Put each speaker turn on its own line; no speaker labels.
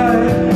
life.